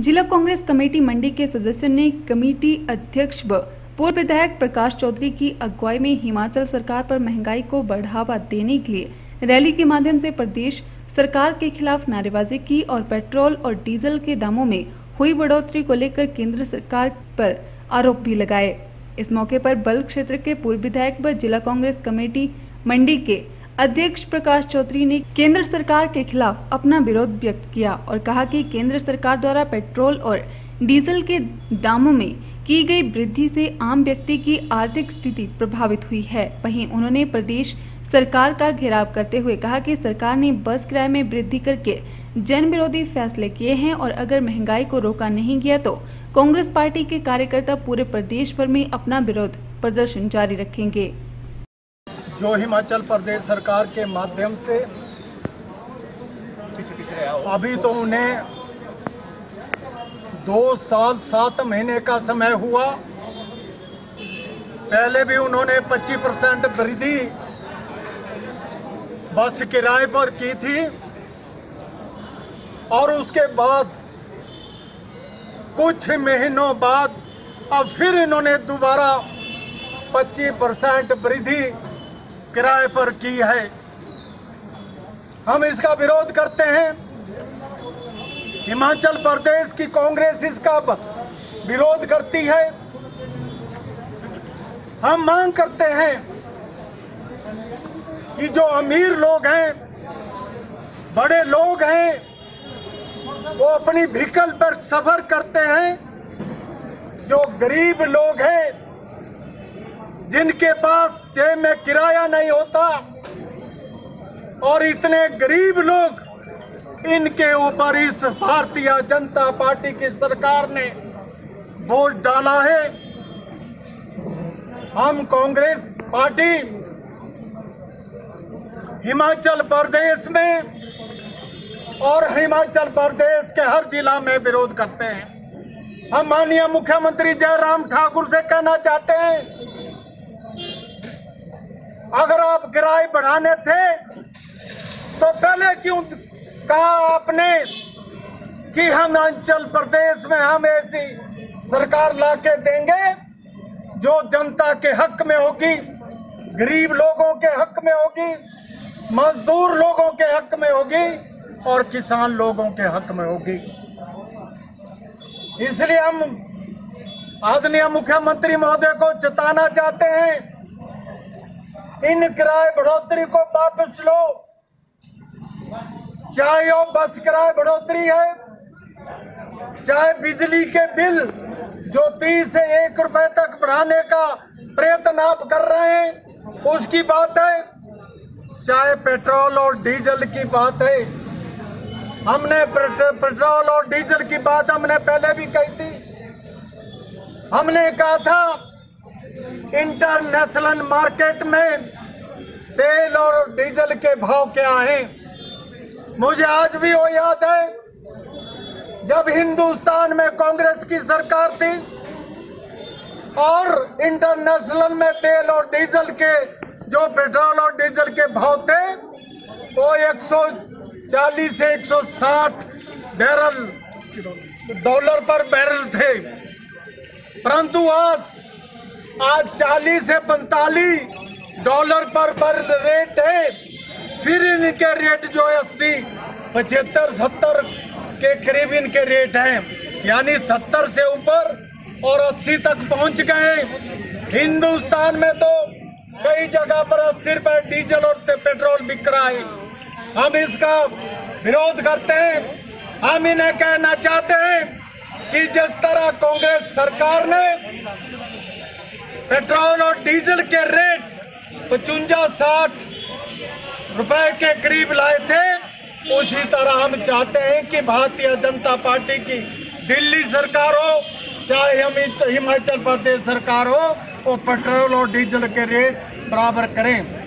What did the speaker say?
जिला कांग्रेस कमेटी मंडी के सदस्यों ने कमेटी अध्यक्ष व पूर्व विधायक प्रकाश चौधरी की अगुवाई में हिमाचल सरकार पर महँगाई को बढ़ावा देने के लिए रैली के माध्यम से प्रदेश सरकार के खिलाफ नारेबाजी की और पेट्रोल और डीजल के दामों में हुई बढ़ोतरी को लेकर केंद्र सरकार पर आरोप भी लगाए। इस मौके पर बल क्षेत्र के पूर्व विधायक व जिला कांग्रेस कमेटी मंडी के अध्यक्ष प्रकाश चौधरी ने केंद्र सरकार के खिलाफ अपना विरोध व्यक्त किया और कहा कि केंद्र सरकार द्वारा पेट्रोल और डीजल के दामों में की गई वृद्धि से आम व्यक्ति की आर्थिक स्थिति प्रभावित हुई है। वहीं उन्होंने प्रदेश सरकार का घेराव करते हुए कहा कि सरकार ने बस किराए में वृद्धि करके जन विरोधी फैसले किए हैं और अगर महँगाई को रोका नहीं गया तो कांग्रेस पार्टी के कार्यकर्ता पूरे प्रदेश भर में अपना विरोध प्रदर्शन जारी रखेंगे। जो हिमाचल प्रदेश सरकार के माध्यम से अभी तो उन्हें दो साल सात महीने का समय हुआ। पहले भी उन्होंने 25 परसेंट वृद्धि बस किराए पर की थी और उसके बाद कुछ महीनों बाद अब फिर इन्होंने दोबारा 25 परसेंट वृद्धि किराए पर की है। हम इसका विरोध करते हैं। हिमाचल प्रदेश की कांग्रेस इसका विरोध करती है। हम मांग करते हैं कि जो अमीर लोग हैं, बड़े लोग हैं, वो अपनी व्हीकल पर सफ़र करते हैं। जो गरीब लोग हैं जिनके पास जेब में किराया नहीं होता, और इतने गरीब लोग, इनके ऊपर इस भारतीय जनता पार्टी की सरकार ने वोट डाला है। हम कांग्रेस पार्टी, हिमाचल प्रदेश में, और हिमाचल प्रदेश के हर जिला में विरोध करते हैं। हम माननीय मुख्यमंत्री जयराम ठाकुर से कहना चाहते हैं अगर आप किराए बढ़ाने थे तो पहले क्यों कहा आपने कि हम हिमाचल प्रदेश में हम ऐसी सरकार ला के देंगे जो जनता के हक में होगी, गरीब लोगों के हक में होगी, मजदूर लोगों के हक में होगी और किसान लोगों के हक में होगी? इसलिए हम आदरणीय मुख्यमंत्री महोदय को चेताना चाहते हैं इन किराए बढ़ोतरी को वापस लो। चाहे वो बस किराए बढ़ोतरी है, चाहे बिजली के बिल जो तीस से एक रुपए तक बढ़ाने का प्रयत्न आप कर रहे हैं, उसकी बात है। चाहे पेट्रोल और डीजल की बात है। हमने पेट्रोल और डीजल की बात हमने पहले भी कही थी। हमने कहा था इंटरनेशनल मार्केट में तेल और डीजल के भाव क्या हैं? मुझे आज भी वो याद है, जब हिंदुस्तान में कांग्रेस की सरकार थी और इंटरनेशनल में तेल और डीजल के, जो पेट्रोल और डीजल के भाव थे, वो 140 से 160 बैरल डॉलर पर बैरल थे। परंतु आज आज 40 से 45 डॉलर पर बैरल रेट है। फिर इनके रेट जो है अस्सी, पचहत्तर, सत्तर के करीब इनके रेट हैं। यानी सत्तर से ऊपर और अस्सी तक पहुँच गए। हिंदुस्तान में तो कई जगह पर अस्सी रुपए डीजल और पेट्रोल बिक रहा है। हम इसका विरोध करते हैं। हम इन्हें कहना चाहते हैं कि जिस तरह कांग्रेस सरकार ने पेट्रोल और डीजल के रेट पचुंजा साठ रुपए के करीब लाए थे। उसी तरह हम चाहते हैं कि भारतीय जनता पार्टी की दिल्ली सरकार हो, चाहे हम हिमाचल प्रदेश सरकार हो, वो पेट्रोल और डीजल के रेट बराबर करें।